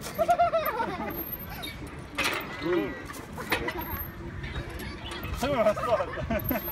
すごいうん。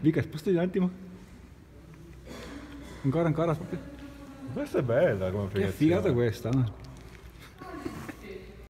Mica, sposti un attimo. Ancora, ancora, aspetta. Questa è bella come Che figata questa. eh.